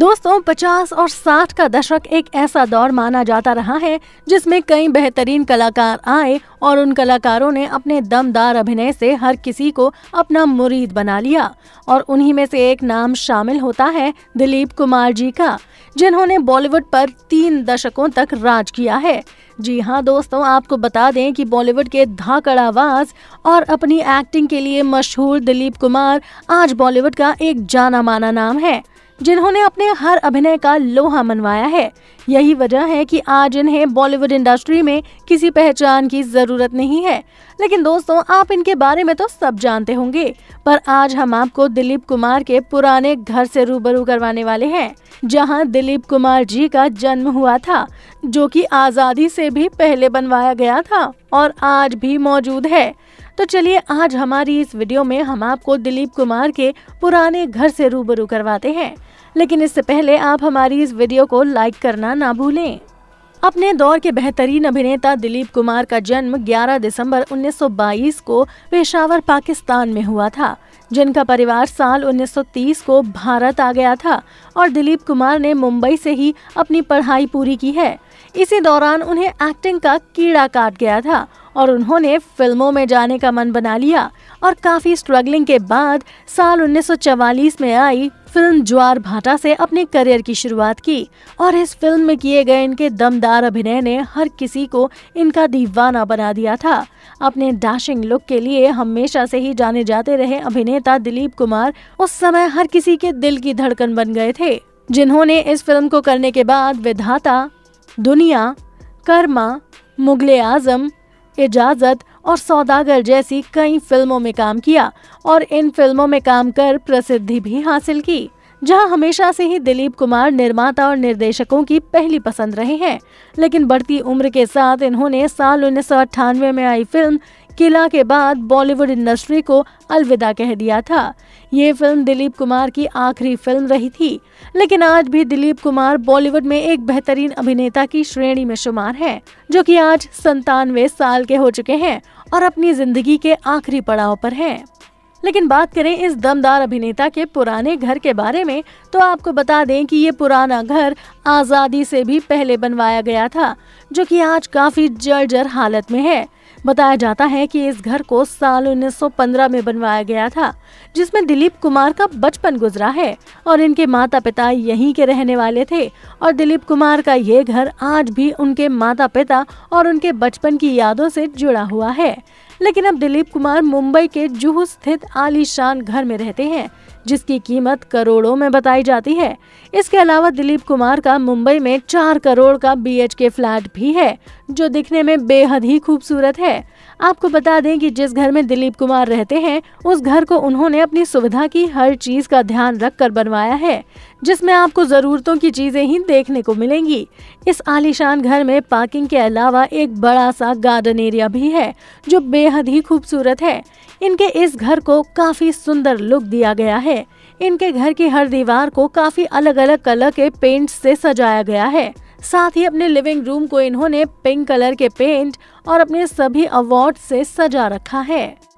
दोस्तों 50 और 60 का दशक एक ऐसा दौर माना जाता रहा है, जिसमें कई बेहतरीन कलाकार आए और उन कलाकारों ने अपने दमदार अभिनय से हर किसी को अपना मुरीद बना लिया। और उन्हीं में से एक नाम शामिल होता है दिलीप कुमार जी का, जिन्होंने बॉलीवुड पर तीन दशकों तक राज किया है। जी हाँ दोस्तों, आपको बता दें कि बॉलीवुड के धाकड़ आवाज़ और अपनी एक्टिंग के लिए मशहूर दिलीप कुमार आज बॉलीवुड का एक जाना माना नाम है। जिन्होंने अपने हर अभिनय का लोहा मनवाया है। यही वजह है कि आज इन्हें बॉलीवुड इंडस्ट्री में किसी पहचान की ज़रूरत नहीं है। लेकिन दोस्तों, आप इनके बारे में तो सब जानते होंगे, पर आज हम आपको दिलीप कुमार के पुराने घर से रूबरू करवाने वाले हैं, जहाँ दिलीप कुमार जी का जन्म हुआ था, जो कि आज़ादी से भी पहले बनवाया गया था और आज भी मौजूद है। तो चलिए, आज हमारी इस वीडियो में हम आपको दिलीप कुमार के पुराने घर से रूबरू करवाते हैं। लेकिन इससे पहले आप हमारी इस वीडियो को लाइक करना ना भूलें। अपने दौर के बेहतरीन अभिनेता दिलीप कुमार का जन्म 11 दिसंबर 1922 को पेशावर, पाकिस्तान में हुआ था, जिनका परिवार साल 1930 को भारत आ गया था और दिलीप कुमार ने मुंबई से ही अपनी पढ़ाई पूरी की है। इसी दौरान उन्हें एक्टिंग का कीड़ा काट गया था और उन्होंने फ़िल्मों में जाने का मन बना लिया और काफ़ी स्ट्रगलिंग के बाद साल 1944 में आई फ़िल्म ज्वार भाटा से अपने करियर की शुरुआत की और इस फ़िल्म में किए गए इनके दमदार अभिनय ने हर किसी को इनका दीवाना बना दिया था। अपने डैशिंग लुक के लिए हमेशा से ही जाने जाते रहे अभिनेता दिलीप कुमार उस समय हर किसी के दिल की धड़कन बन गए थे। जिन्होंने इस फ़िल्म को करने के बाद विधाता दुनिया, कर्मा, मुगले आज़म, इजाज़त और सौदागर जैसी कई फ़िल्मों में काम किया और इन फ़िल्मों में काम कर प्रसिद्धि भी हासिल की, जहाँ हमेशा से ही दिलीप कुमार निर्माता और निर्देशकों की पहली पसंद रहे हैं। लेकिन बढ़ती उम्र के साथ इन्होंने साल उन्नीस सौ अट्ठानवे में आई फ़िल्म किला के बाद बॉलीवुड इंडस्ट्री को अलविदा कह दिया था ये फ़िल्म दिलीप कुमार की आखिरी फ़िल्म रही थी, लेकिन आज भी दिलीप कुमार बॉलीवुड में एक बेहतरीन अभिनेता की श्रेणी में शुमार है, जो कि आज संतानवे साल के हो चुके हैं और अपनी ज़िंदगी के आखिरी पड़ाव पर हैं। लेकिन बात करें इस दमदार अभिनेता के पुराने घर के बारे में तो आपको बता दें कि ये पुराना घर आज़ादी से भी पहले बनवाया गया था, जो कि आज काफ़ी जर्जर हालत में है बताया जाता है कि इस घर को साल 1915 में बनवाया गया था, जिसमें दिलीप कुमार का बचपन गुजरा है और इनके माता पिता यहीं के रहने वाले थे और दिलीप कुमार का ये घर आज भी उनके माता पिता और उनके बचपन की यादों से जुड़ा हुआ है। लेकिन अब दिलीप कुमार मुंबई के जुहू स्थित आलीशान घर में रहते हैं, जिसकी कीमत करोड़ों में बताई जाती है। इसके अलावा दिलीप कुमार का मुंबई में चार करोड़ का बी के फ्लैट भी है, जो दिखने में बेहद ही खूबसूरत है। आपको बता दें कि जिस घर में दिलीप कुमार रहते हैं, उस घर को उन्होंने अपनी सुविधा की हर चीज़ का ध्यान रख कर बनवाया है, जिसमें आपको जरूरतों की चीज़ें ही देखने को मिलेंगी। इस आलीशान घर में पार्किंग के अलावा एक बड़ा सा गार्डन एरिया भी है, जो बेहद ही खूबसूरत है। इनके इस घर को काफ़ी सुंदर लुक दिया गया है। इनके घर की हर दीवार को काफ़ी अलग अलग कलर के पेंट से सजाया गया है। साथ ही अपने लिविंग रूम को इन्होंने पिंक कलर के पेंट और अपने सभी अवार्ड से सजा रखा है।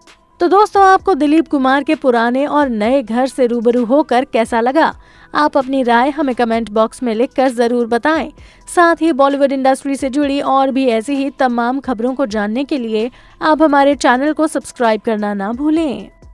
तो दोस्तों, आपको दिलीप कुमार के पुराने और नए घर से रूबरू होकर कैसा लगा? आप अपनी राय हमें कमेंट बॉक्स में लिखकर ज़रूर बताएँ। साथ ही बॉलीवुड इंडस्ट्री से जुड़ी और भी ऐसी ही तमाम खबरों को जानने के लिए आप हमारे चैनल को सब्सक्राइब करना ना भूलें।